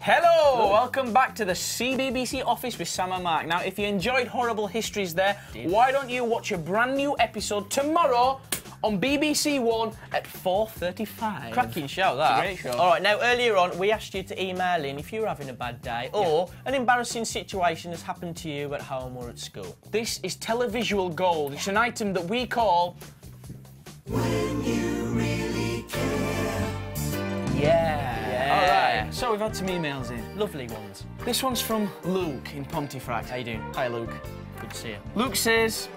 Hello, welcome back to the CBBC office with Sam and Mark. Now, if you enjoyed Horrible Histories there, why don't you watch a brand new episode tomorrow on BBC One at 4.35? Cracking show, that. Great show. All right, now earlier on, we asked you to email in if you were having a bad day or an embarrassing situation has happened to you at home or at school. This is televisual gold. It's an item that we call... When you really care. Yeah. So we've had some emails in. Lovely ones. This one's from Luke in Pontefract. How you doing? Hi, Luke. Good to see you. Luke says,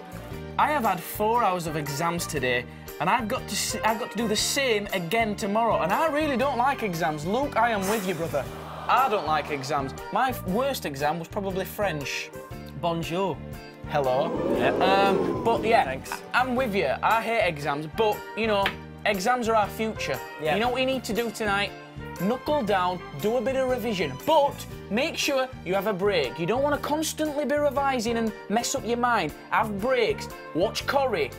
I have had four hours of exams today, and I've got to I've got to do the same again tomorrow. And I really don't like exams. Luke, I am with you, brother. I don't like exams. My worst exam was probably French. Bonjour. Hello. Um, but yeah, Thanks. I- I'm with you. I hate exams, but you know, exams are our future. You know what we need to do tonight? Knuckle down, do a bit of revision, but make sure you have a break. You don't want to constantly be revising and mess up your mind. Have breaks. Watch Corrie.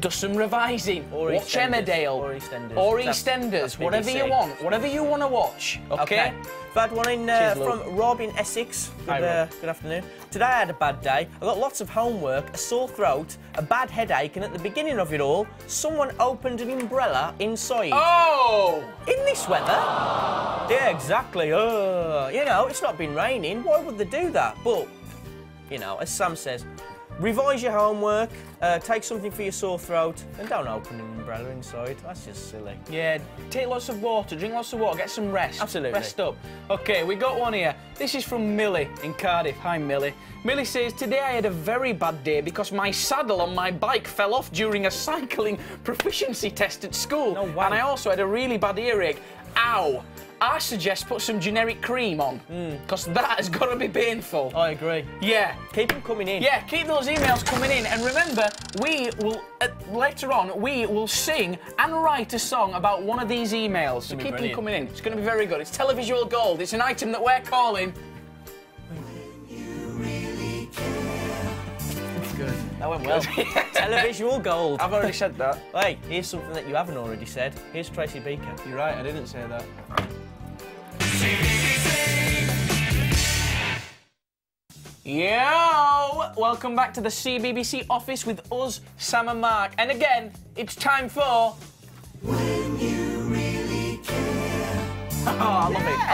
Do some revising. Or watch EastEnders. Emmerdale. Or EastEnders. Or That's- EastEnders. that's whatever you want. Whatever you want to watch. Okay. I've had one in uh, Cheers, from Rob in Essex. Good, Hi, uh, good afternoon. Today I had a bad day. I got lots of homework, a sore throat, a bad headache, and at the beginning of it all, someone opened an umbrella inside. Oh! In this weather? Yeah, exactly. Uh, you know, it's not been raining. Why would they do that? But, you know, as Sam says, revise your homework, uh, take something for your sore throat, and don't open an umbrella inside. That's just silly. Yeah, take lots of water, drink lots of water, get some rest. Absolutely. Rest up. Okay, we got one here. This is from Millie in Cardiff. Hi, Millie. Millie says, Today I had a very bad day because my saddle on my bike fell off during a cycling proficiency test at school. No way. And I also had a really bad earache. Ow! I suggest put some generic cream on because that has got to be painful. I agree. Yeah. Keep them coming in. Yeah, keep those emails coming in, and remember, we will uh, later on we will sing and write a song about one of these emails. So be keep them coming in. It's going to be very good. It's televisual gold. It's an item that we're calling. Really good. That went well. Televisual gold. I've already said that. Hey, here's something that you haven't already said. Here's Tracy Beaker. You're right. I didn't say that. Yo! Welcome back to the CBBC office with us, Sam and Mark. And again, it's time for.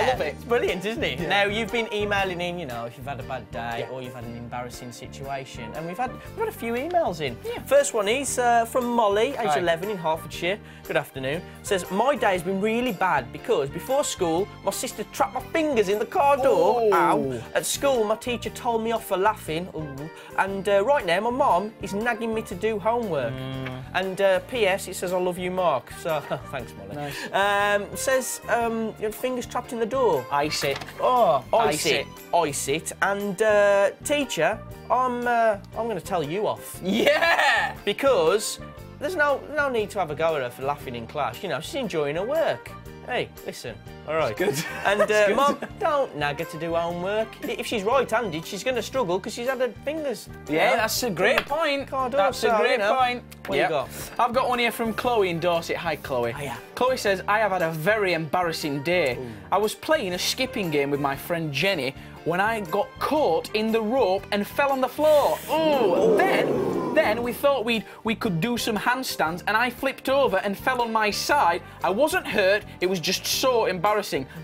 I love it. I love it. It's brilliant, isn't it? Now you've been emailing in, you know, if you've had a bad day or you've had an embarrassing situation, and we've had we've had a few emails in. First one is uh, from Molly, age Hi. 11 in Hertfordshire. Good afternoon. Says my day's been really bad because before school my sister trapped my fingers in the car door. Oh. Ow. At school my teacher told me off for laughing. Ooh. And uh, right now my mum is nagging me to do homework. Mm. And uh, P.S. It says I love you, Mark. So thanks, Molly. Nice. Um, says um, your fingers trapped in the door. Ice it. Oh, I ice it, ice it, and uh, teacher, I'm uh, I'm going to tell you off Yeah! because there's no no need to have a go at her for laughing in class. You know, she's enjoying her work. Hey, listen, all right. good. And uh, mum, don't nag her to do homework. If she's right-handed, she's going to struggle because she's had her fingers. Yeah, that's a great point. Car door, That's a great you know. point. What you got? I've got one here from Chloe in Dorset. Hi, Chloe. Hiya. Chloe says, I have had a very embarrassing day. I was playing a skipping game with my friend Jenny when I got caught in the rope and fell on the floor. Ooh. Then, then we thought we'd we could do some handstands and I flipped over and fell on my side. I wasn't hurt, it was just so embarrassing.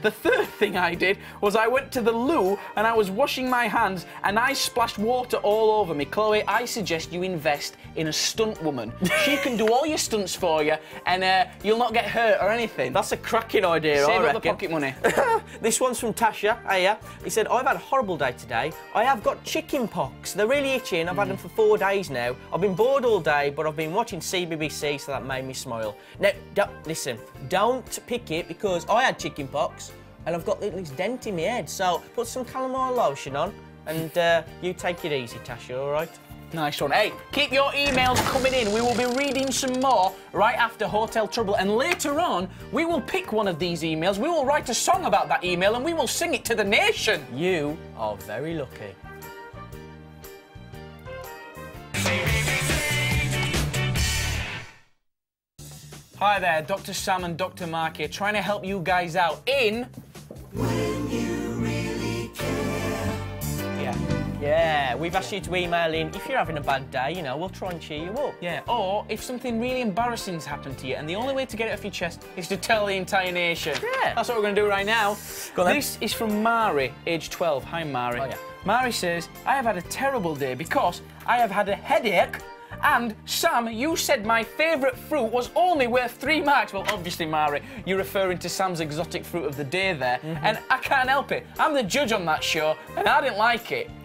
The third thing I did was I went to the loo and I was washing my hands and I splashed water all over me. Chloe, I suggest you invest in a stunt woman. she can do all your stunts for you and uh, you'll not get hurt or anything. That's a cracking idea, I Save up the pocket money. this one's from Tasha. Hiya. He said, I've had a horrible day today. I have got chicken pox. They're really itchy and I've had them for four days now. I've been bored all day, but I've been watching CBBC, so that made me smile. Now, don't, listen, don't pick it because I had chicken pox and I've got this dent in my head. So put some calamine lotion on and uh, you take it easy, Tasha, all right? Nice one. Hey, keep your emails coming in. We will be reading some more right after Hotel Trouble. And later on, we will pick one of these emails. We will write a song about that email and we will sing it to the nation. You are very lucky. Hi there, Dr. Sam and Dr. Mark here, trying to help you guys out in. When you really care. Yeah. Yeah, we've asked you to email in if you're having a bad day, you know, we'll try and cheer you up. Yeah, or if something really embarrassing's happened to you and the only way to get it off your chest is to tell the entire nation. Yeah. That's what we're going to do right now. Go this is from Mari, age 12. Hi, Mari. Oh, yeah. Mari says, I have had a terrible day because I have had a headache and Sam, you said my favourite fruit was only worth three marks. Well, obviously, Mari, you're referring to Sam's exotic fruit of the day there. Mm-hmm. And I can't help it. I'm the judge on that show, and I didn't like it.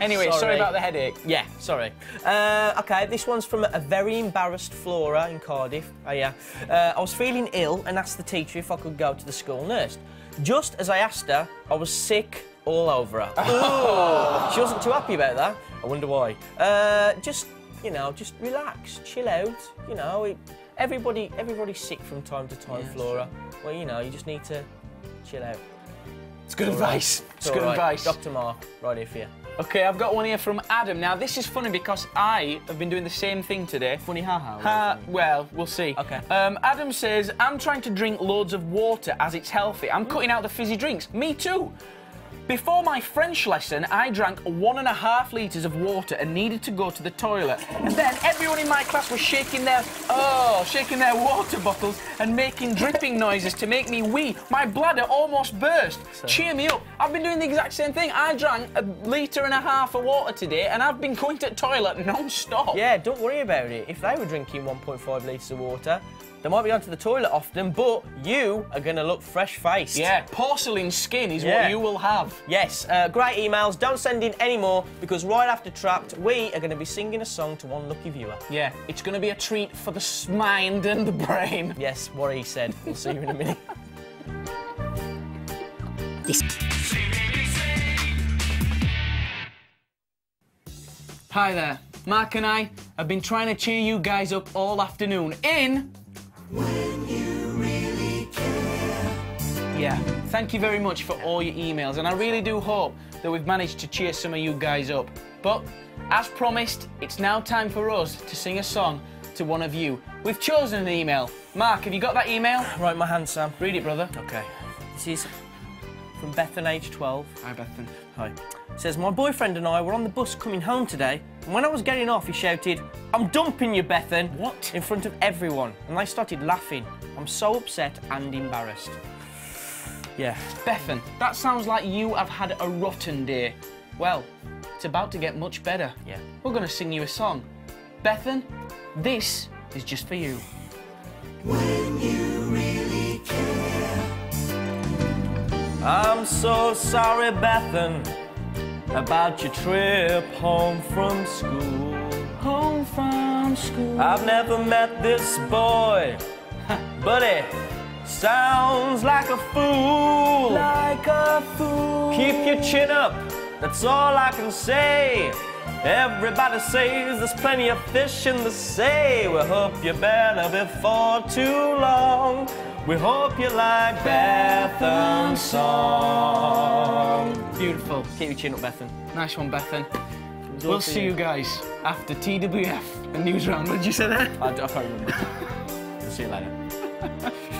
Anyway, sorry, Sorry. about the headache. Yeah, sorry. Uh, okay, this one's from a very embarrassed Flora in Cardiff. Oh, yeah. Uh, I was feeling ill and asked the teacher if I could go to the school nurse. Just as I asked her, I was sick all over her. Ooh. She wasn't too happy about that. I wonder why. Uh, just, you know, just relax, chill out. You know, it, everybody, everybody's sick from time to time, Flora. Well, you know, you just need to chill out. It's good advice. It's all good right. advice. Dr. Mark, right here for you. Okay, I've got one here from Adam. Now, this is funny because I have been doing the same thing today. Funny haha. ha, well, we'll see. Okay. Um, Adam says, I'm trying to drink loads of water as it's healthy. I'm cutting out the fizzy drinks. Me too. Before my French lesson, I drank one and a half litres of water and needed to go to the toilet. And then everyone in my class was shaking their, oh, shaking their water bottles and making dripping noises to make me wee. My bladder almost burst. Cheer me up. I've been doing the exact same thing. I drank a litre and a half of water today and I've been going to the toilet non-stop. Yeah, don't worry about it. If they were drinking 1.5 litres of water, they might be onto the toilet often, but you are going to look fresh-faced. Yeah, porcelain skin is Yeah. what you will have. Yes, uh, great emails. Don't send in any more because right after Trapped, we are going to be singing a song to one lucky viewer. Yeah, it's going to be a treat for the mind and the brain. Yes, what he said. We'll see you in a minute. Hi there. Mark and I have been trying to cheer you guys up all afternoon in. When you really care. Yeah, thank you very much for all your emails, and I really do hope that we've managed to cheer some of you guys up. But as promised, it's now time for us to sing a song to one of you. We've chosen an email. Mark, have you got that email? right, my hand, Sam. Read it, brother. Okay. This is from Bethan, age 12. Hi, Bethan. Hi. It says, My boyfriend and I were on the bus coming home today, and when I was getting off, he shouted, I'm dumping you, Bethan. What? In front of everyone. And I started laughing. I'm so upset and embarrassed. Yeah. Bethan, that sounds like you have had a rotten day. Well, it's about to get much better. Yeah. We're going to sing you a song. Bethan, this is just for you. When you really care. I'm so sorry, Bethan, about your trip home from school. Home from school. I've never met this boy, but he sounds like a fool. like a fool. Keep your chin up, that's all I can say. Everybody says there's plenty of fish in the sea. We hope you're better before too long. We hope you like Bethan's song. Beautiful. Keep your chin up, Bethan. Nice one, Bethan. We'll see you. you guys after TWF and Newsround. What did you say there? I, I can't remember. we'll see you later.